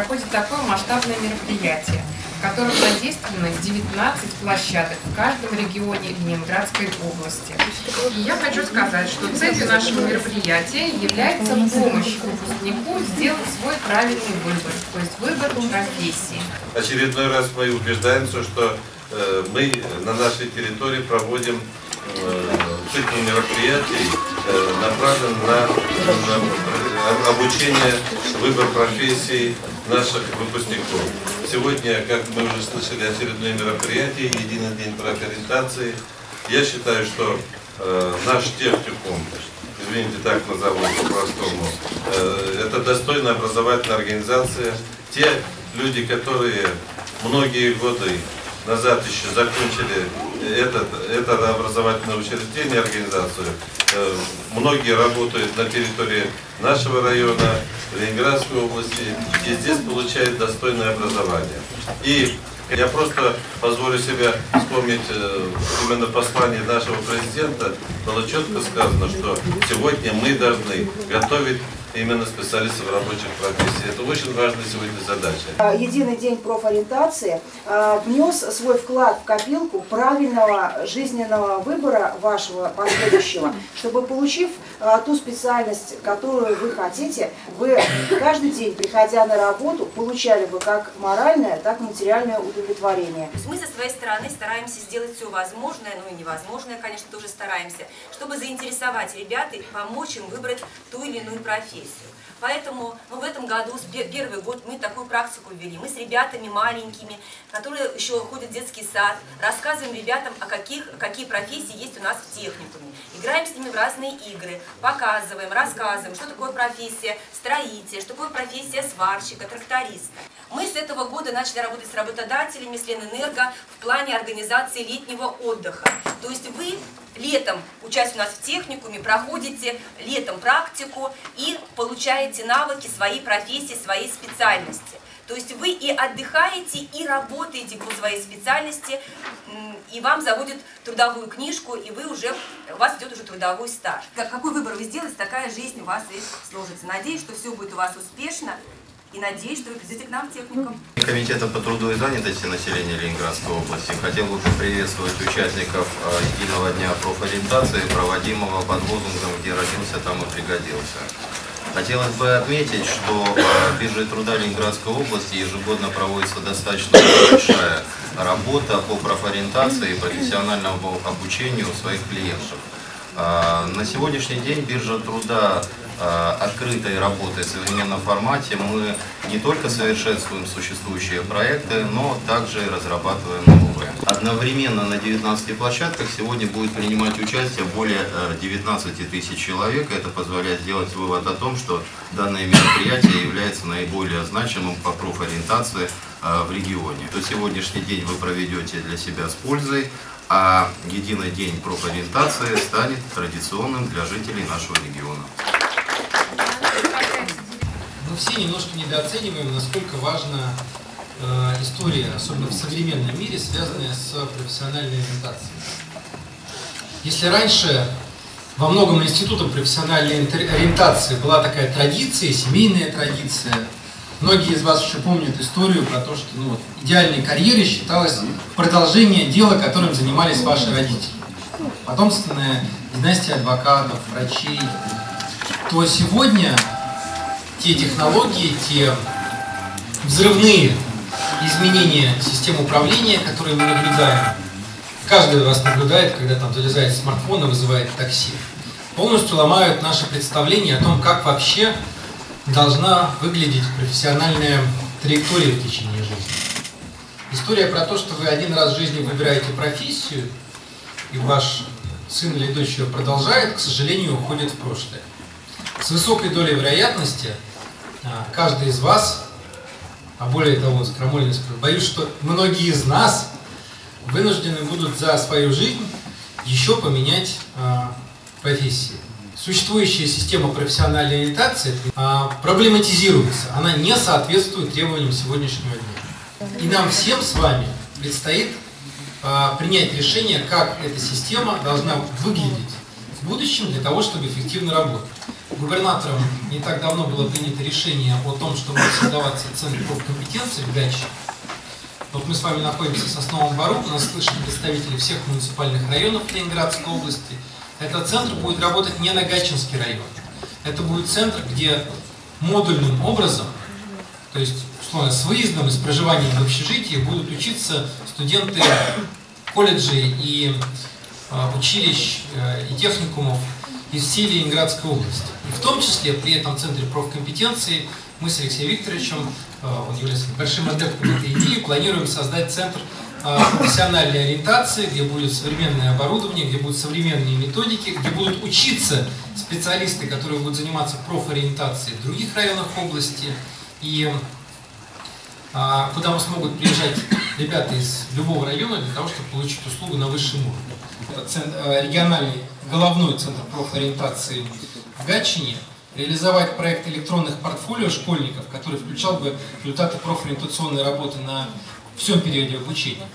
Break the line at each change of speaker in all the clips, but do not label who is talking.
проходит такое масштабное мероприятие, в котором задействовано 19 площадок в каждом регионе Ленинградской области. И я хочу сказать, что целью нашего мероприятия является помощь выпускнику сделать свой правильный выбор, то есть выбор профессии.
Очередной раз мы убеждаемся, что э, мы на нашей территории проводим э, цикл мероприятий, э, направлен на, на обучение, выбор профессий наших выпускников. Сегодня, как мы уже слышали, очередное мероприятие, единый день профориентации. Я считаю, что э, наш техникум, извините, так назову по-простому, э, это достойная образовательная организация. Те люди, которые многие годы назад еще закончили этот, это образовательное учреждение, организацию. Э, многие работают на территории нашего района, Ленинградской области, и здесь получают достойное образование. И я просто позволю себе вспомнить э, именно послание нашего президента. Было четко сказано, что сегодня мы должны готовить именно специалистов рабочих профессий. Это очень важная сегодня задача.
А, Единый день профориентации а, внес свой вклад в копилку правильного жизненного выбора вашего последующего, чтобы получив а, ту специальность, которую вы хотите, вы каждый день, приходя на работу, получали бы как моральное, так и материальное удовлетворение.
Мы со своей стороны стараемся сделать все возможное, ну и невозможное, конечно, тоже стараемся, чтобы заинтересовать ребят и помочь им выбрать ту или иную профессию. Поэтому ну, в этом году, первый год, мы такую практику ввели. Мы с ребятами маленькими, которые еще ходят в детский сад, рассказываем ребятам, о каких, какие профессии есть у нас в техникуме. Играем с ними в разные игры, показываем, рассказываем, что такое профессия строителя, что такое профессия сварщика, тракториста. Мы с этого года начали работать с работодателями, с Ленэнерго в плане организации летнего отдыха. То есть вы летом, участь у нас в техникуме, проходите летом практику и получаете навыки своей профессии, своей специальности. То есть вы и отдыхаете, и работаете по своей специальности, и вам заводят трудовую книжку, и вы уже, у вас идет уже трудовой стаж. Какой выбор вы сделаете, такая жизнь у вас и сложится. Надеюсь, что все будет у вас успешно и надеюсь, что вы придете к нам в техникум.
Комитета по труду и занятости населения Ленинградской области хотел бы поприветствовать участников э, Единого дня профориентации, проводимого под лозунгом «Где родился, там и пригодился». Хотелось бы отметить, что в бирже труда Ленинградской области ежегодно проводится достаточно большая работа по профориентации и профессиональному обучению своих клиентов. А, на сегодняшний день биржа труда а, открытой работой в современном формате мы не только совершенствуем существующие проекты, но также разрабатываем новые. Одновременно на 19 площадках сегодня будет принимать участие более 19 э, тысяч человек. Это позволяет сделать вывод о том, что данное мероприятие является наиболее значимым по профориентации э, в регионе. То сегодняшний день вы проведете для себя с пользой, а единый день профориентации станет традиционным для жителей нашего региона.
Мы все немножко недооцениваем, насколько важна э, история, особенно в современном мире, связанная с профессиональной ориентацией. Если раньше во многом институтом профессиональной ориентации была такая традиция, семейная традиция, Многие из вас еще помнят историю про то, что ну, вот, идеальной карьере считалось продолжение дела, которым занимались ваши родители. Потомственная династия адвокатов, врачей. То сегодня те технологии, те взрывные изменения систем управления, которые мы наблюдаем, каждый вас наблюдает, когда там залезает смартфон и вызывает такси, полностью ломают наше представление о том, как вообще должна выглядеть профессиональная траектория в течение жизни. История про то, что вы один раз в жизни выбираете профессию, и ваш сын или дочь ее продолжает, к сожалению, уходит в прошлое. С высокой долей вероятности каждый из вас, а более того, скромольно скажу, боюсь, что многие из нас вынуждены будут за свою жизнь еще поменять а, профессии существующая система профессиональной ориентации а, проблематизируется. Она не соответствует требованиям сегодняшнего дня. И нам всем с вами предстоит а, принять решение, как эта система должна выглядеть в будущем для того, чтобы эффективно работать. Губернатором не так давно было принято решение о том, что будет создаваться Центр профкомпетенции в Гатчине. Вот мы с вами находимся в Сосновом Бару, нас слышат представители всех муниципальных районов Ленинградской области. Этот центр будет работать не на Гатчинский район. Это будет центр, где модульным образом, то есть условно, с выездом и с проживанием в общежитии будут учиться студенты колледжей и э, училищ э, и техникумов из всей Ленинградской области. И в том числе при этом Центре профкомпетенции мы с Алексеем Викторовичем, э, он является большим адептом этой идеи, планируем создать центр э, профессиональной ориентации, где будет современное оборудование, где будут современные методики, где будут учиться специалисты, которые будут заниматься профориентацией в других районах области, и э, куда мы смогут приезжать ребята из любого района для того, чтобы получить услугу на высшем уровне. Это региональный головной центр профориентации в Гатчине – реализовать проект электронных портфолио школьников, который включал бы результаты профориентационной работы на всем периоде обучения.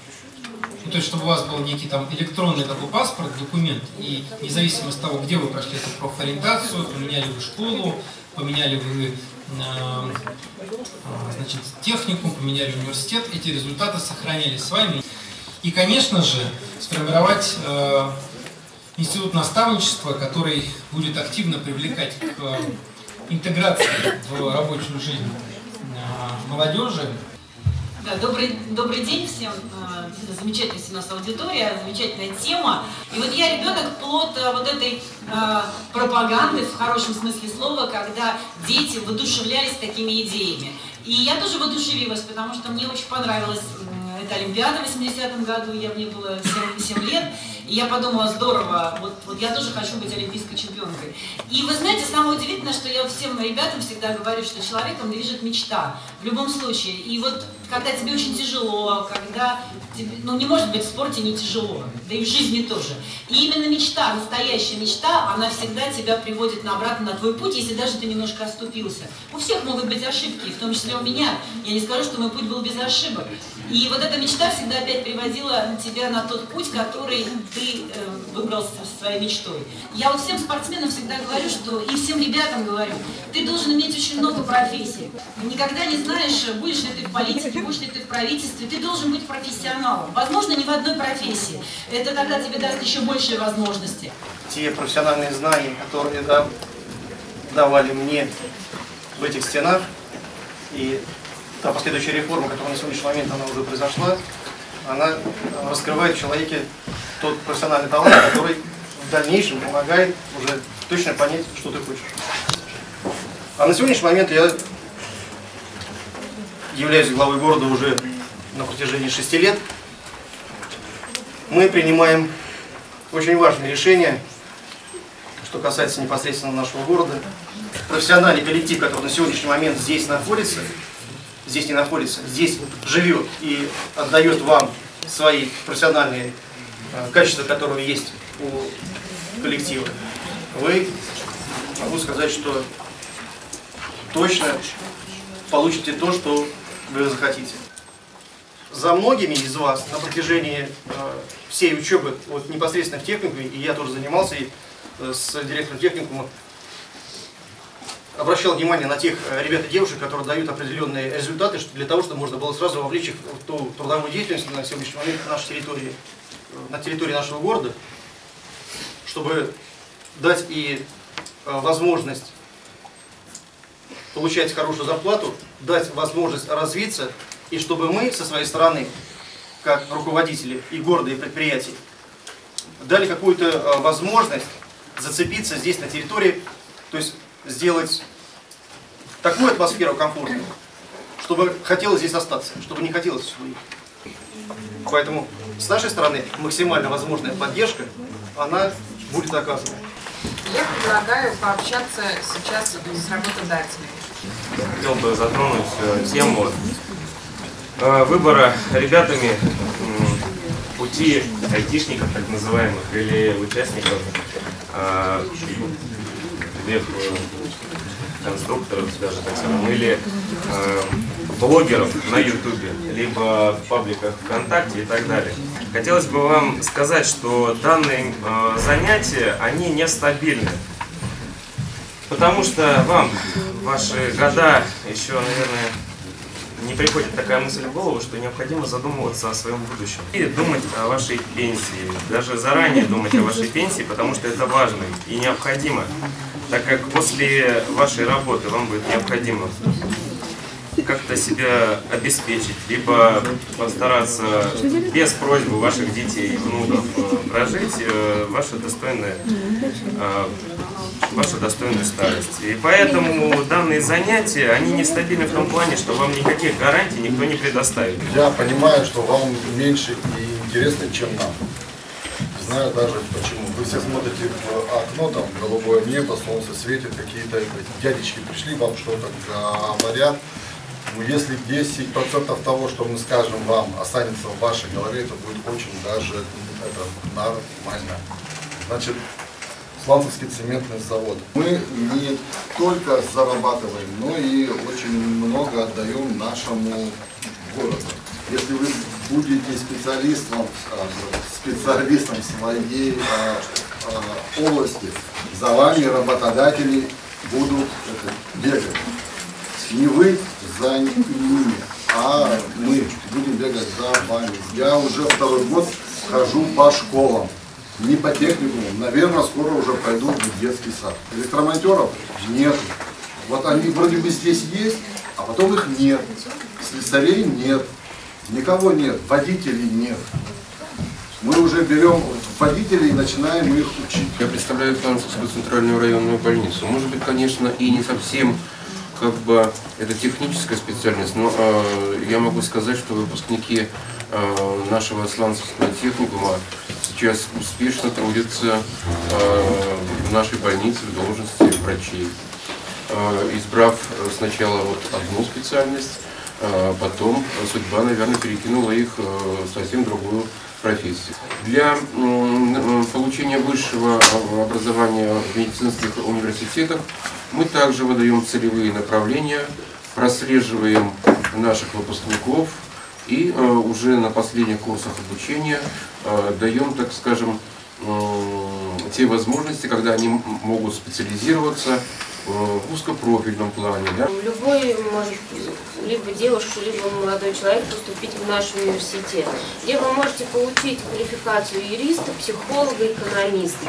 Ну, то есть, чтобы у вас был некий там электронный такой паспорт, документ, и независимо от того, где вы прошли эту профориентацию, поменяли вы школу, поменяли вы э, значит, техникум, поменяли университет, эти результаты сохранялись с вами. И, конечно же, сформировать э, институт наставничества, который будет активно привлекать к э, интеграции в рабочую жизнь э, молодежи.
Да, добрый, добрый день всем. Э, замечательная у нас аудитория, замечательная тема. И вот я ребенок плод вот этой э, пропаганды, в хорошем смысле слова, когда дети воодушевлялись такими идеями. И я тоже воодушевилась, потому что мне очень понравилась эта Олимпиада в 80-м году, я, мне было 7, 7 лет. И я подумала, здорово, вот, вот я тоже хочу быть олимпийской чемпионкой. И вы знаете, самое удивительное, что я всем ребятам всегда говорю, что человеком движет мечта. В любом случае. И вот когда тебе очень тяжело, когда тебе, ну не может быть в спорте не тяжело, да и в жизни тоже. И именно мечта, настоящая мечта, она всегда тебя приводит на обратно на твой путь, если даже ты немножко оступился. У всех могут быть ошибки, в том числе у меня. Я не скажу, что мой путь был без ошибок. И вот эта мечта всегда опять приводила тебя на тот путь, который ты э, выбрал со своей мечтой. Я вот всем спортсменам всегда говорю, что и всем ребятам говорю, ты должен иметь очень много профессий. Никогда не знаешь, будешь ли ты в политике, будешь ли ты в правительстве, ты должен быть профессионалом. Возможно, не в одной профессии. Это тогда тебе даст еще большие возможности.
Те профессиональные знания, которые да, давали мне в этих стенах, и та последующая реформа, которая на сегодняшний момент она уже произошла, она раскрывает в человеке тот профессиональный талант, который в дальнейшем помогает уже точно понять, что ты хочешь. А на сегодняшний момент я являюсь главой города уже на протяжении шести лет. Мы принимаем очень важные решения, что касается непосредственно нашего города. Профессиональный коллектив, который на сегодняшний момент здесь находится, здесь не находится, здесь живет и отдает вам свои профессиональные э, качества, которые есть у коллектива, вы, могу сказать, что точно получите то, что вы захотите. За многими из вас на протяжении э, всей учебы, вот непосредственно в техникуме, и я тоже занимался и, э, с директором техникума, обращал внимание на тех э, ребят и девушек, которые дают определенные результаты, для того, чтобы можно было сразу вовлечь их в ту трудовую деятельность на сегодняшний момент на нашей территории, э, на территории нашего города, чтобы дать и э, возможность получать хорошую зарплату, дать возможность развиться, и чтобы мы со своей стороны, как руководители и города, и предприятий, дали какую-то возможность зацепиться здесь на территории, то есть сделать такую атмосферу комфортную, чтобы хотелось здесь остаться, чтобы не хотелось уйти. Поэтому с нашей стороны максимально возможная поддержка, она будет оказана.
Я предлагаю пообщаться сейчас с работодателями.
Хотел бы затронуть э, тему э, выбора ребятами пути айтишников, так называемых, или участников веб конструкторов, даже так скажем, или э, блогеров на ютубе, либо в пабликах ВКонтакте и так далее. Хотелось бы вам сказать, что данные э, занятия, они нестабильны. Потому что вам ваши года еще, наверное, не приходит такая мысль в голову, что необходимо задумываться о своем будущем. И думать о вашей пенсии. Даже заранее думать о вашей пенсии, потому что это важно и необходимо. Так как после вашей работы вам будет необходимо как-то себя обеспечить, либо постараться без просьбы ваших детей и внуков э, прожить э, ваше достойное, э, вашу достойную старость. И поэтому данные занятия, они нестабильны в том плане, что вам никаких гарантий никто не предоставит.
Я понимаю, что вам меньше и интересно, чем нам. Знаю даже почему. Все смотрите в окно, там голубое небо, солнце светит, какие-то дядечки пришли, вам что-то говорят. Ну, если 10% того, что мы скажем вам, останется в вашей голове, это будет очень даже это, нормально. Значит, Сланцевский цементный завод. Мы не только зарабатываем, но и очень много отдаем нашему городу. Если вы будете специалистом, специалистом своей а, а, области, за вами работодатели будут бегать. Не вы за ними, а мы будем бегать за вами. Я уже второй год хожу по школам, не по техникуму. Наверное, скоро уже пойду в детский сад. Электромонтеров нет. Вот они вроде бы здесь есть, а потом их нет. Слесарей нет. Никого нет. Водителей нет. Мы уже берем водителей и начинаем их учить.
Я представляю Французскую центральную районную больницу. Может быть, конечно, и не совсем как бы это техническая специальность, но э, я могу сказать, что выпускники э, нашего сланцевского техникума сейчас успешно трудятся э, в нашей больнице в должности врачей, э, избрав сначала вот одну специальность, э, потом судьба, наверное, перекинула их э, совсем другую профессию. Для получения высшего образования в медицинских университетах мы также выдаем целевые направления, прослеживаем наших выпускников и э, уже на последних курсах обучения э, даем, так скажем, те возможности, когда они могут специализироваться в узкопрофильном плане. Да?
Любой может, либо девушка, либо молодой человек поступить в наш университет, где вы можете получить квалификацию юриста, психолога, экономиста.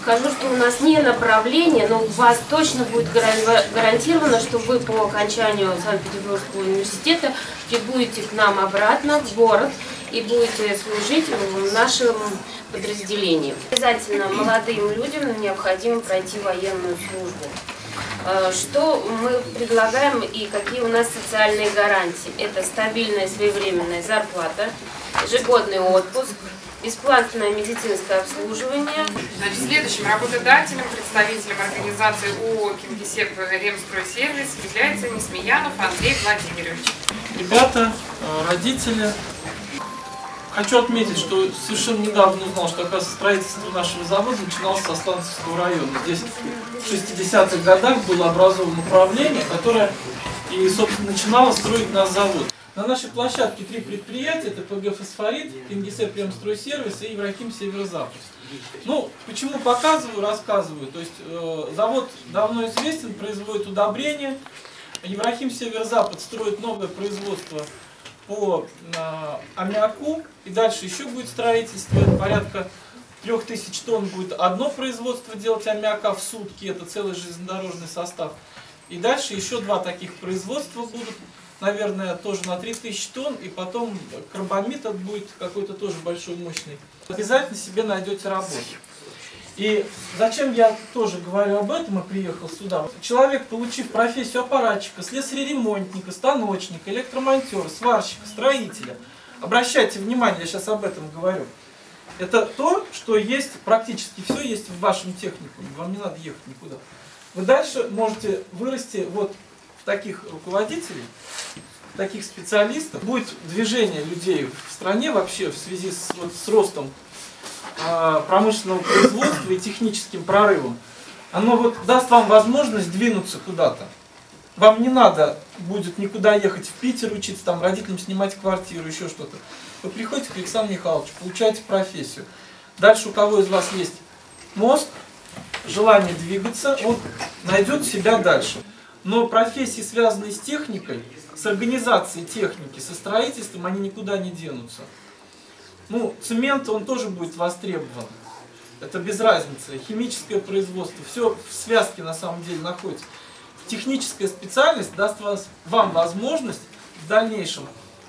Скажу, что у нас не направление, но у вас точно будет гарантировано, что вы по окончанию Санкт-Петербургского университета прибудете к нам обратно в город и будете служить в нашем подразделении. Обязательно молодым людям необходимо пройти военную службу. А, что мы предлагаем и какие у нас социальные гарантии? Это стабильная своевременная зарплата, ежегодный отпуск, бесплатное медицинское обслуживание.
Значит, следующим работодателем, представителем организации ООО «Кингисепп Ремстройсервис» является Несмеянов Андрей Владимирович.
Ребята, э, родители, хочу отметить, что совершенно недавно узнал, что, оказывается, строительство нашего завода начиналось со Сланцевского района. Здесь в 60-х годах было образовано управление, которое и, собственно, начинало строить наш завод. На нашей площадке три предприятия, это ПГ «Фосфорит», НГС «Премстройсервис» и Еврахим «Северо-Запад». Ну, почему показываю, рассказываю. То есть э, завод давно известен, производит удобрения. Еврахим «Северо-Запад» строит новое производство по э, аммиаку. И дальше еще будет строительство, порядка 3000 тонн будет одно производство делать аммиака в сутки, это целый железнодорожный состав. И дальше еще два таких производства будут наверное, тоже на 3000 тонн, и потом карбамид будет какой-то тоже большой, мощный. Обязательно себе найдете работу. И зачем я тоже говорю об этом и приехал сюда? Человек, получив профессию аппаратчика, слесаря-ремонтника, станочника, электромонтера, сварщика, строителя, обращайте внимание, я сейчас об этом говорю, это то, что есть, практически все есть в вашем техникуме, вам не надо ехать никуда. Вы дальше можете вырасти вот в таких руководителей, таких специалистов, будет движение людей в стране вообще в связи с, вот, с ростом промышленного производства и техническим прорывом, оно вот даст вам возможность двинуться куда-то. Вам не надо будет никуда ехать в Питер учиться, там родителям снимать квартиру, еще что-то. Вы приходите к Александру Михайловичу, получаете профессию. Дальше у кого из вас есть мозг, желание двигаться, он найдет себя дальше. Но профессии, связанные с техникой, с организацией техники, со строительством, они никуда не денутся. Ну, цемент, он тоже будет востребован. Это без разницы. Химическое производство, все в связке на самом деле находится. Техническая специальность даст вас, вам возможность в дальнейшем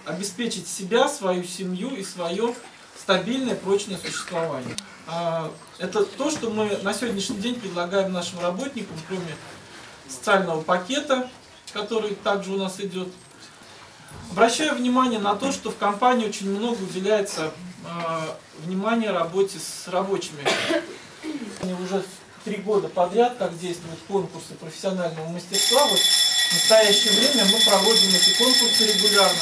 обеспечить себя, свою семью и свое стабильное, прочное существование. А, это то, что мы на сегодняшний день предлагаем нашим работникам, кроме социального пакета, который также у нас идет. Обращаю внимание на то, что в компании очень много уделяется э, внимания работе с рабочими. Они уже три года подряд как действуют конкурсы профессионального мастерства. Вот в настоящее время мы проводим эти конкурсы регулярно.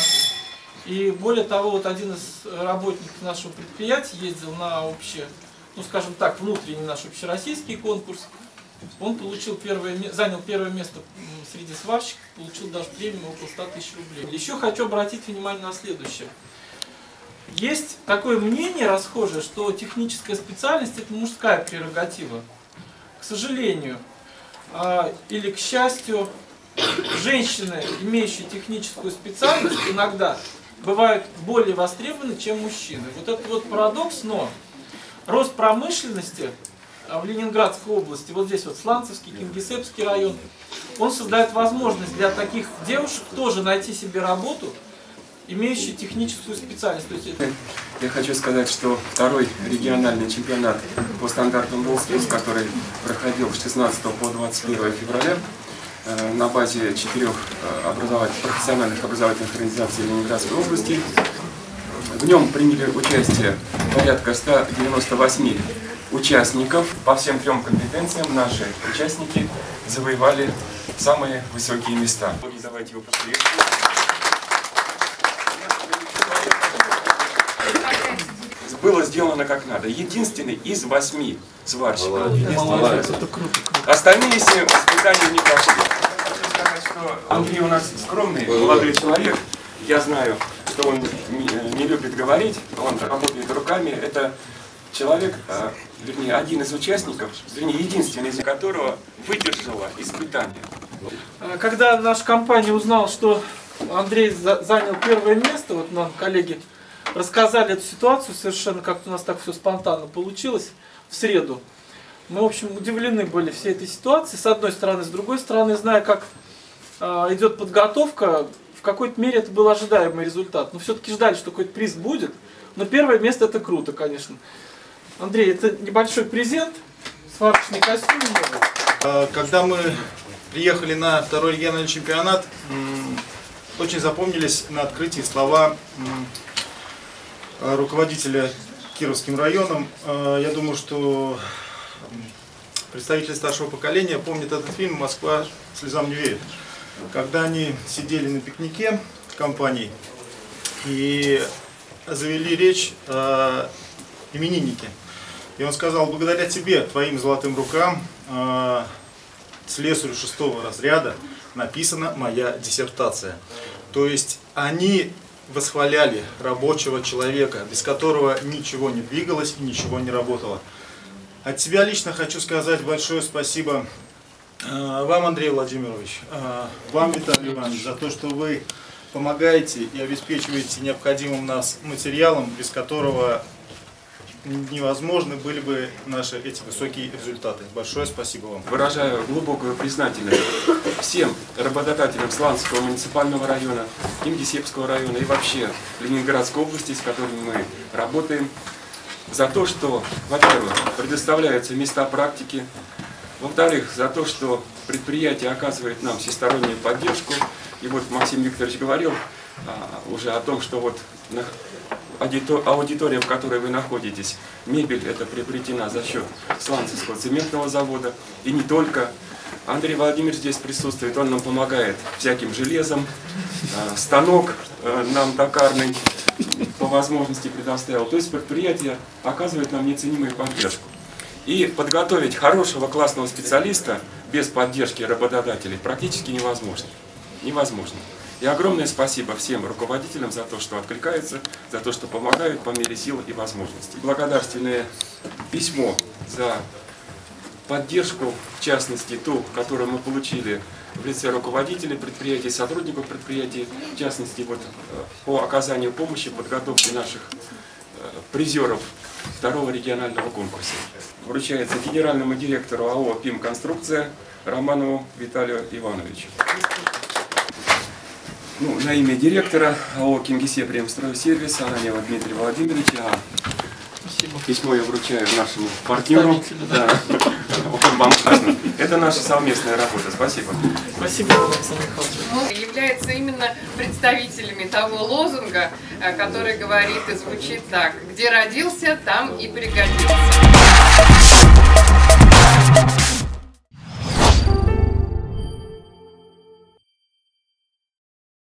И более того, вот один из работников нашего предприятия ездил на общее, ну скажем так, внутренний наш общероссийский конкурс. Он получил первое, занял первое место среди сварщиков, получил даже премию около 100 тысяч рублей. Еще хочу обратить внимание на следующее. Есть такое мнение расхожее, что техническая специальность это мужская прерогатива. К сожалению, а, или к счастью, женщины, имеющие техническую специальность, иногда бывают более востребованы, чем мужчины. Вот это вот парадокс, но рост промышленности а, в Ленинградской области, вот здесь вот Сланцевский, Кингисеппский район, он создает возможность для таких девушек тоже найти себе работу, имеющие техническую специальность. Есть.
Я хочу сказать, что второй региональный чемпионат по стандартам WorldSkills, который проходил с 16 по 21 февраля, Э, на базе четырех э, образовательных, профессиональных образовательных организаций Ленинградской области. В нем приняли участие порядка 198 участников. По всем трем компетенциям наши участники завоевали самые высокие места. Давайте его было сделано как надо. Единственный из восьми сварщиков. Остальные семь испытания не прошли. Андрей у нас скромный молодой человек. Я знаю, что он не любит говорить, он работает руками. Это человек, а, вернее, один из участников, вернее, единственный из которого выдержала испытание.
А, когда наша компания узнала, что Андрей занял первое место, вот нам коллеги рассказали эту ситуацию совершенно как-то у нас так все спонтанно получилось в среду. Мы, в общем, удивлены были всей этой ситуации, с одной стороны, с другой стороны, зная, как э, идет подготовка, в какой-то мере это был ожидаемый результат. Но все-таки ждали, что какой-то приз будет. Но первое место это круто, конечно. Андрей, это небольшой презент, сварочный костюм.
А, когда мы приехали на второй региональный чемпионат, очень запомнились на открытии слова руководителя Кировским районом. Я думаю, что представители старшего поколения помнят этот фильм «Москва слезам не верит». Когда они сидели на пикнике компании и завели речь о имениннике. И он сказал, благодаря тебе, твоим золотым рукам, э, слесарю шестого разряда, написана моя диссертация. То есть они восхваляли рабочего человека, без которого ничего не двигалось и ничего не работало. От себя лично хочу сказать большое спасибо э, вам, Андрей Владимирович, э, вам, Виталий Иванович, за то, что вы помогаете и обеспечиваете необходимым нас материалом, без которого невозможны были бы наши эти высокие результаты. Большое спасибо вам.
Выражаю глубокую признательность всем работодателям Сланского муниципального района, Кингисеппского района и вообще Ленинградской области, с которыми мы работаем, за то, что, во-первых, предоставляются места практики, во-вторых, за то, что предприятие оказывает нам всестороннюю поддержку. И вот Максим Викторович говорил а, уже о том, что вот аудитория, в которой вы находитесь, мебель это приобретена за счет Сланцевского цементного завода. И не только. Андрей Владимирович здесь присутствует, он нам помогает всяким железом, а, станок а, нам токарный по возможности предоставил. То есть предприятие оказывает нам неоценимую поддержку. И подготовить хорошего классного специалиста без поддержки работодателей практически невозможно. Невозможно. И огромное спасибо всем руководителям за то, что откликаются, за то, что помогают по мере сил и возможностей. Благодарственное письмо за поддержку, в частности, ту, которую мы получили в лице руководителей предприятий, сотрудников предприятий, в частности, вот, э, по оказанию помощи, подготовке наших э, призеров второго регионального конкурса. Вручается генеральному директору АО «ПИМ Конструкция» Романову Виталию Ивановичу. Ну, на имя директора АО «Кингисе Премстройсервис» Ананева Дмитрия Владимировича. А Письмо я вручаю нашему партнеру. Да. Вам важно. Это наша совместная работа. Спасибо.
Спасибо, Александр Михайлович.
Ну, являются именно представителями того лозунга, э, который говорит и звучит так. Где родился, там и пригодился.